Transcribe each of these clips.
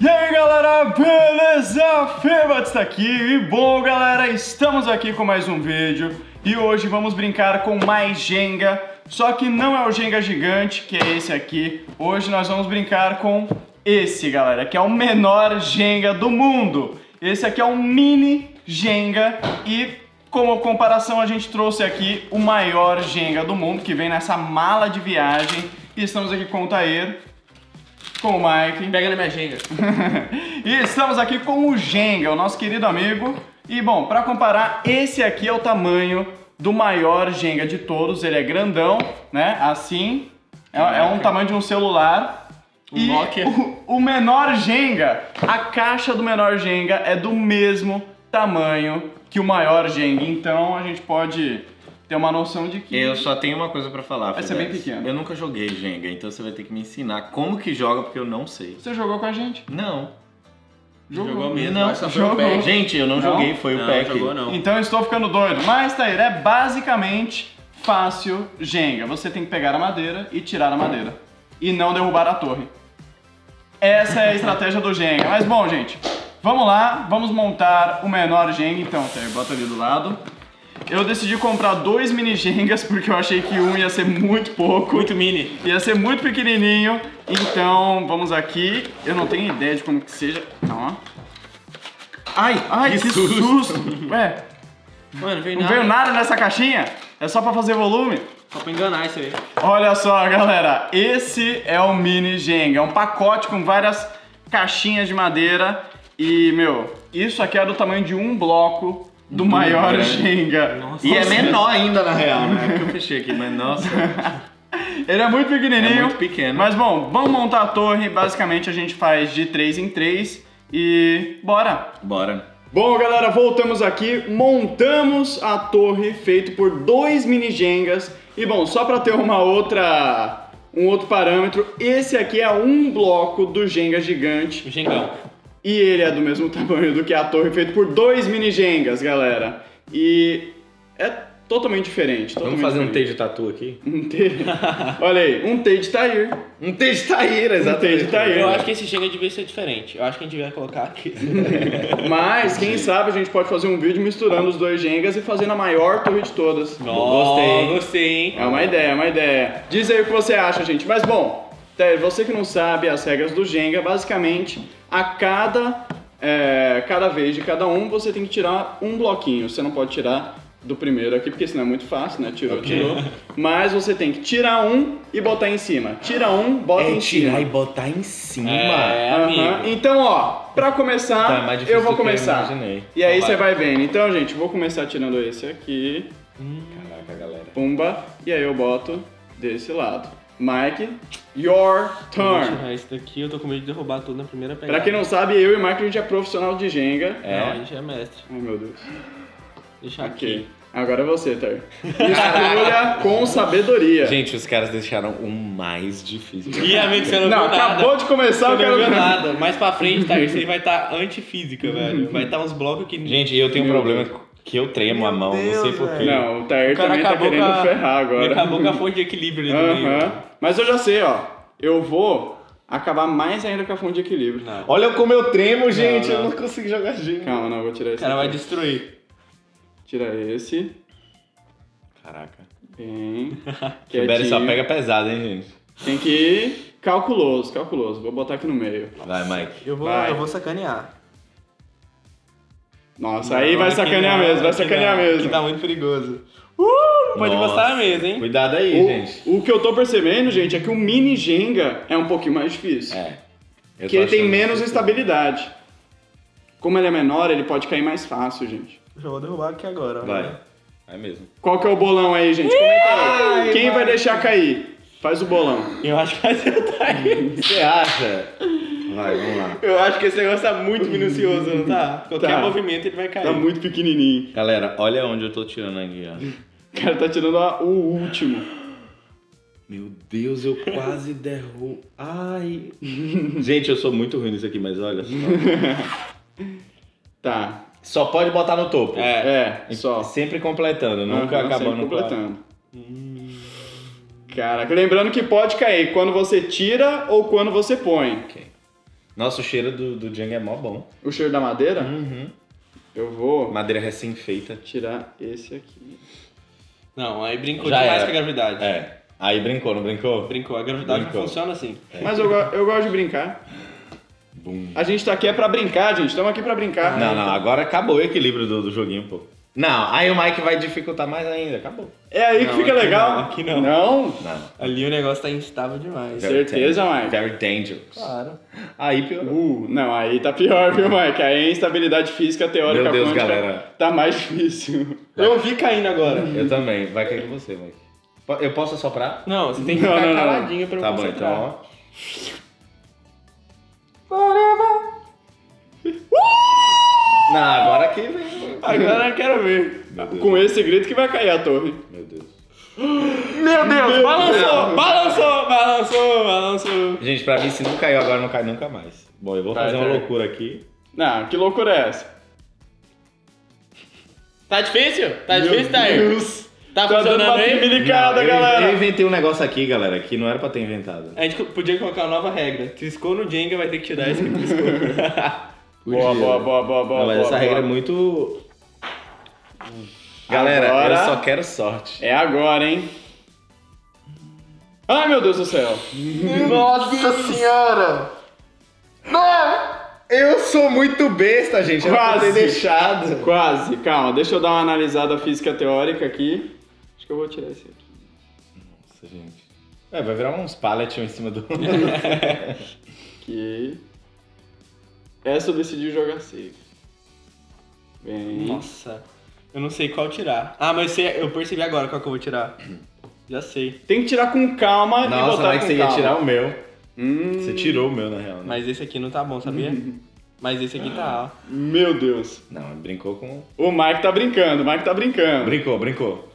E aí galera, beleza? Febat está aqui. E bom galera, estamos aqui com mais um vídeo. E hoje vamos brincar com mais Jenga, só que não é o Jenga gigante, que é esse aqui, hoje nós vamos brincar com esse galera, que é o menor Jenga do mundo. Esse aqui é um mini Jenga. E como comparação a gente trouxe aqui o maior Jenga do mundo, que vem nessa mala de viagem. E estamos aqui com o Tair com o Mike. Pega na minha jenga. e estamos aqui com o Jenga, o nosso querido amigo. E bom, para comparar, esse aqui é o tamanho do maior Jenga de todos. Ele é grandão, né? Assim. É, é um tamanho de um celular. Um e. O, o menor Jenga, a caixa do menor Jenga é do mesmo tamanho que o maior Jenga. Então a gente pode ter uma noção de que. Eu só tenho uma coisa pra falar. Vai ser Fidelis. bem pequeno. Eu nunca joguei Jenga, então você vai ter que me ensinar como que joga, porque eu não sei. Você jogou com a gente? Não. Jogou mesmo. Não, Essa foi o jogou. pack. Gente, eu não, Não? joguei, foi não, o pack. jogou não. Então eu estou ficando doido. Mas, Tair, é basicamente fácil Jenga. Você tem que pegar a madeira e tirar a madeira. E não derrubar a torre. Essa é a estratégia do Jenga. Mas bom, gente, vamos lá. Vamos montar o menor Jenga. Então, Tair, bota ali do lado. Eu decidi comprar dois mini Jengas porque eu achei que um ia ser muito pouco. Muito mini. Ia ser muito pequenininho. Então, vamos aqui. Eu não tenho ideia de como que seja. Ó. Ai, ai, que, susto. Ué, Mano, veio não nada. veio nada nessa caixinha? É só pra fazer volume? Só pra enganar isso aí. Olha só, galera, esse é o mini Jenga, é um pacote com várias caixinhas de madeira e, meu, isso aqui é do tamanho de um bloco do maior. Jenga. Nossa. E é menor ainda, na real, né? É que eu fechei aqui, mas nossa. Ele é muito pequenininho. É muito pequeno. Mas bom, vamos montar a torre. Basicamente a gente faz de 3 em 3 e bora. Bora. Bom, galera, voltamos aqui. Montamos a torre feito por dois mini Jengas. E bom, só para ter uma outra um outro parâmetro, esse aqui é um bloco do Jenga gigante O Gengão. E ele é do mesmo tamanho do que a torre feito por dois mini Jengas, galera. E é totalmente diferente. Vamos totalmente fazer um T diferente. de tatu aqui? Um T. Olha aí, um T de Tair. Um T de Taíra, Um T de Tair. Eu acho que esse Jenga devia ser diferente. Eu acho que a gente devia colocar aqui. Mas, quem sabe a gente pode fazer um vídeo misturando os dois Jengas e fazendo a maior torre de todas. Gostei. Gostei, hein? É uma ideia, é uma ideia. Diz aí o que você acha, gente. Mas bom, você que não sabe as regras do Jenga, basicamente, a cada, é, cada vez de cada um, você tem que tirar um bloquinho. Você não pode tirar do primeiro aqui, porque senão é muito fácil, né? Tirou, Ok. tirou. Mas você tem que tirar um e botar em cima. Tira um, bota em cima. botar em cima. É, amigo. Então, ó, pra começar, Tá, é eu vou eu começar. imaginei. e aí você vai. vai vendo. Então, gente, vou começar tirando esse aqui. Caraca, galera. Pumba, e aí eu boto desse lado. Mike, your Vou turn. tirar esse daqui, eu tô com medo de derrubar tudo na primeira pegada. Pra quem não sabe, eu e o Mike a gente é profissional de Jenga. É. Não, a gente é mestre. Ai meu Deus. Deixa Ok. aqui. Agora é você, Ter. Escolha com sabedoria. Gente, os caras deixaram o mais difícil. Ih, amigo, você não, não, viu nada. acabou de começar, Você eu não quero viu ver. nada. Mais pra frente, tá? Isso aí vai estar antifísica, velho. Vai estar uns blocos que... Gente, eu tenho um problema que eu tremo a mão, não sei Deus, porquê. Não, o Tair O cara também tá querendo a... ferrar agora. Acabou com a fonte de equilíbrio ali do meio. Aham. Mas eu já sei, ó. Eu vou acabar mais ainda com a fonte de equilíbrio. Não. Olha como eu tremo, gente. não. Eu não consigo jogar Jenga. Calma, não, vou tirar O esse. cara vai aqui. destruir. Tirar esse. Caraca. Bem. Tibério só quietinho. pega pesado, hein, gente? Tem que ir calculoso, calculoso. Vou botar aqui no meio. Vai, Mike. Eu vou, Vai. eu vou sacanear. Nossa, aí vai sacanear não, mesmo, vai sacanear não. mesmo. Aqui tá muito perigoso. Uh, não pode Nossa. na mesa, hein? Cuidado aí, gente. O, o que eu tô percebendo, gente, é que o mini Jenga é um pouquinho mais difícil. É. Eu que ele tem menos estabilidade. Como ele é menor, ele pode cair mais fácil, gente. Eu vou derrubar aqui agora. Vai. Vai mesmo. Qual que é o bolão aí, gente? Comenta aí. Quem vai deixar cair? Faz o bolão. Eu acho que vai acertar aí. Você acha? Vai, vamos lá. Eu acho que esse negócio tá muito minucioso, não tá? Qualquer Tá. movimento ele vai cair. Tá muito pequenininho. Galera, olha onde eu tô tirando aqui, ó. O cara tá tirando a- o último. Meu Deus, eu quase derrubo. Ai. Gente, eu sou muito ruim nisso aqui, mas olha só. Tá. Só pode botar no topo. É. É, só. Sempre completando, nunca Aham, acabando sempre com a- completando. Caraca, lembrando que pode cair quando você tira ou quando você põe. Ok. Nossa, o cheiro do, do Jenga é mó bom. O cheiro da madeira? Uhum. Eu vou Madeira recém-feita. tirar esse aqui. Não, aí brincou Já demais era. com a gravidade. É. Aí brincou, não brincou? Brincou, a gravidade Brincou. funciona assim. Mas eu, go- eu gosto de brincar. Bum. A gente tá aqui é pra brincar, gente. Estamos aqui pra brincar. Não, não, agora acabou o equilíbrio do, do joguinho, pô. Não, aí o Mike vai dificultar mais ainda, acabou. É aí que Não, fica aqui legal. não, aqui não. Não? Não. Ali o negócio tá instável demais. Certeza, dangerous. Mike? Very dangerous. Claro. Aí piorou. Uh, não, aí tá pior, viu, Mike? Aí a instabilidade física teórica Meu Deus, galera. tá mais difícil. Eu vi caindo agora. Eu também, vai cair com você, Mike. Eu posso assoprar? Não, você tem que Não, ficar não, não. caladinho pra eu Tá bom, concentrar. então, ó. Não, agora aqui vem. Agora eu quero ver. Meu Deus. Com esse grito que vai cair a torre. Meu Deus. Meu Deus, balançou, balançou, balançou, balançou. Gente, pra mim, se não caiu agora, não cai nunca mais. Bom, eu vou Vai, fazer uma vai. loucura aqui. Não, que loucura é essa? Tá difícil? Tá Meu difícil, Tair? Deus. Tá Tá funcionando uma aí? tremilicada, eu, galera. eu inventei um negócio aqui, galera, que não era pra ter inventado. A gente podia colocar uma nova regra. Triscou no Jenga, vai ter que tirar esse que triscou. Boa, boa, boa, boa, boa. Não, mas boa, essa boa. regra é muito. Galera, Agora- eu só quero sorte. É agora, hein? Ai, meu Deus do céu. Nossa senhora! Eu sou muito besta, gente. Eu Quase. não ter deixado. Quase, calma. Deixa eu dar uma analisada física teórica aqui. Acho que eu vou tirar esse aqui. Nossa, gente. É, vai virar uns pallets um em cima do. Aqui. Essa eu decidi jogar safe. Bem. Nossa, eu não sei qual tirar. Ah, mas eu, sei- eu percebi agora qual que eu vou tirar. Já sei. Tem que tirar com calma e Nossa, botar vai com que você ia calma. tirar o meu. Hum, Você tirou o meu, na real. Né? Mas esse aqui não tá bom, sabia? Mas esse aqui tá, ó. Meu Deus. Não, ele brincou com. O Mike tá brincando, o Mike tá brincando. Brincou, brincou.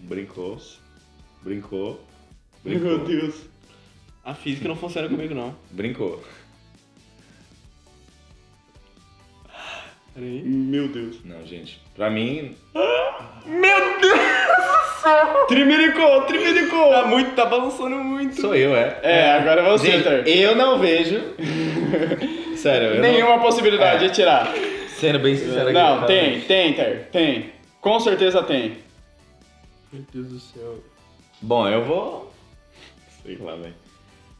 Brincou. Brincou. Brincou. Meu Deus. A física não funciona comigo, não. Brincou. Peraí. Meu Deus. Não, gente. Pra mim. Meu Deus do céu. Trimiricou, trimiricou. Tá muito, tá balançando muito. Sou eu, é. É, agora é você, Gente, Ter. eu não vejo. Sério, eu Nenhuma possibilidade É. de tirar. não. Sendo bem sincero aqui. Não, tá? tem, tem, Ter. Tem. Com certeza tem. Meu Deus do céu. Bom, eu vou. Sei lá, velho.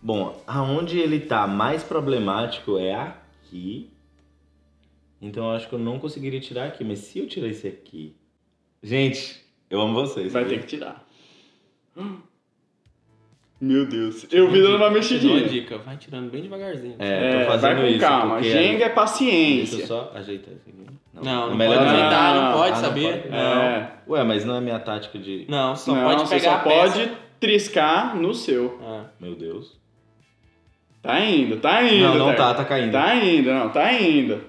Bom, aonde ele tá mais problemático é aqui. Então eu acho que eu não conseguiria tirar aqui. Mas se eu tirar esse aqui. Gente, eu amo vocês. Vai ter que tirar. Meu Deus. Eu vi dando uma dou uma mexidinha. dica, vai tirando bem devagarzinho. É, É, tô fazendo vai com isso. calma. Jenga é Deixa eu paciência. só ajeitar isso aqui. Não, não melhor pode não. ajeitar, não Ah, pode, não sabia? pode. Não. É. Ué, mas não é minha tática de. Não, só Não, pode você pegar só a peça. pode triscar no seu. Ah, Meu Deus. Tá indo, tá indo. Não, não Ter. tá, tá caindo. Tá indo, não, tá indo.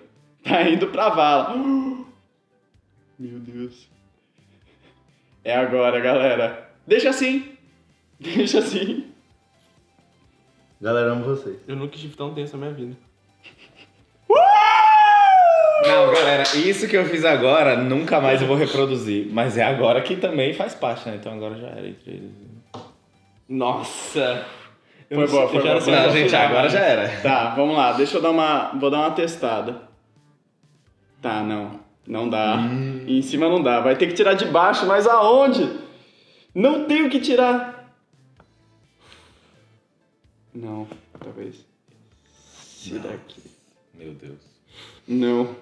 Tá indo pra vala. Meu Deus. É agora, galera. Deixa assim. Deixa assim. Galera, amo vocês. eu nunca estive tão tenso na minha vida. Não, galera, isso que eu fiz agora, nunca mais eu vou reproduzir. Mas é agora que também faz parte, né? Então agora já era entre eles. Nossa! Eu Foi boa, foi boa, não gente, agora já era. Tá, vamos lá. Deixa eu dar uma. Vou dar uma testada. Tá, não. Não dá. Em cima não dá. Vai ter que tirar de baixo, mas aonde? Não tem o que tirar. Não, talvez. Se daqui. Meu Deus. Não.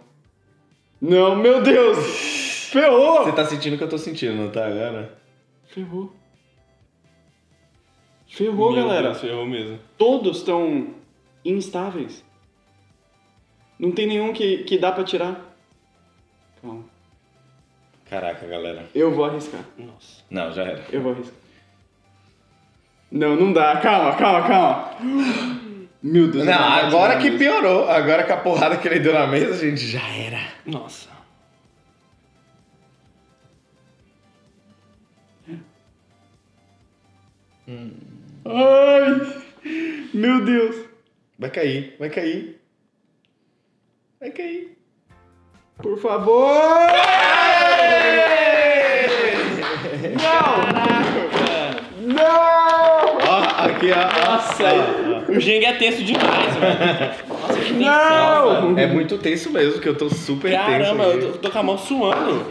Não, meu Deus! Ferrou! Você tá sentindo o que eu tô sentindo, não tá agora? Ferrou. Ferrou, Meu galera. Deus, ferrou mesmo. Todos estão instáveis. Não tem nenhum que, que dá pra tirar. Caraca, galera. Eu vou arriscar. Nossa. Não, já era. Eu vou arriscar. Não, não dá. Calma, calma, calma. Meu Deus. Não, agora que piorou. Agora com a porrada que ele deu na mesa, gente, já era. Nossa. Ai! Meu Deus. Vai cair, vai cair. Vai cair. Por favor! Não! Não! Ó, aqui, ó. Nossa. O Jenga é tenso demais, velho. Nossa, que tensão, Não! velho. É muito tenso mesmo, que eu tô super Caramba, tenso. eu tô, tô com a mão suando.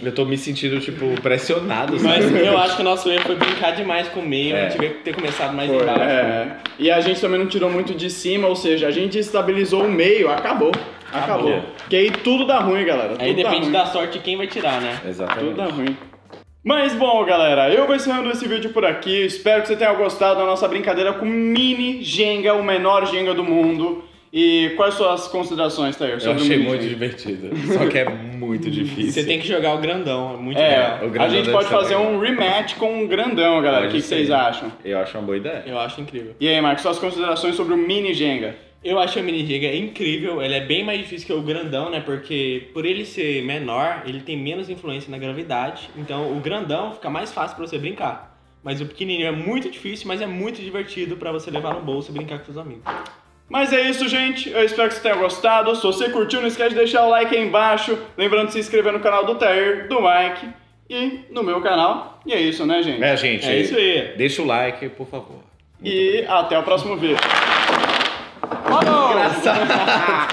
Eu tô me sentindo, tipo, pressionado, Mas sabe? eu acho que o nosso erro foi brincar demais com o meio. É. A gente devia ter começado mais Foi, embaixo. é. E a gente também não tirou muito de cima, ou seja, a gente estabilizou o meio, acabou. Acabou. Acabou. Porque aí tudo dá ruim, galera. Aí tudo dá depende ruim. da sorte de quem vai tirar, né? Tudo Exatamente. dá ruim. Mas bom, galera, eu vou encerrando esse vídeo por aqui. Espero que você tenha gostado da nossa brincadeira com mini Jenga, o menor Jenga do mundo. E quais suas considerações, Tair? Eu o achei muito Jenga? divertido. Só que é muito difícil. Você tem que jogar o grandão, é muito É, legal. o grandão a gente pode fazer legal. um rematch com um grandão, galera. O que ser. vocês acham? Eu acho uma boa ideia. Eu acho incrível. E aí, Marcos, suas considerações sobre o mini Jenga? Eu acho a mini giga incrível, ele é bem mais difícil que o grandão, né? Porque por ele ser menor, ele tem menos influência na gravidade. Então o grandão fica mais fácil pra você brincar. Mas o pequenininho é muito difícil, mas é muito divertido pra você levar no bolso e brincar com seus amigos. Mas é isso, gente. Eu espero que você tenha gostado. Se você curtiu, não esquece de deixar o like aí embaixo. Lembrando de se inscrever no canal do Tair, do Mike e no meu canal. E é isso, né, gente? É, gente. É isso aí. Deixa o like, por favor. E até o próximo vídeo. さ